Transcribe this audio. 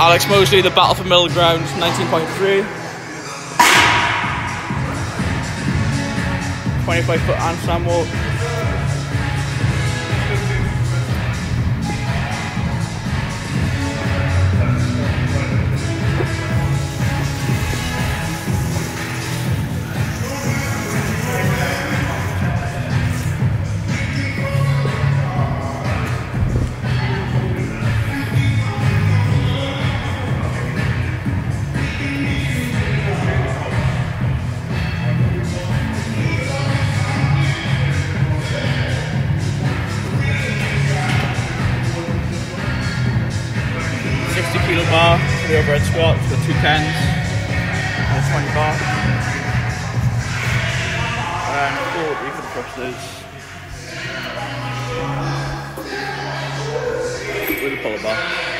Alex Moseley, The Battle for Middle Ground, 19.3. 25 foot handstand walk. Overhead squat, the two tens, and a twenty bar, and forty for the thrusters. With a pull bar.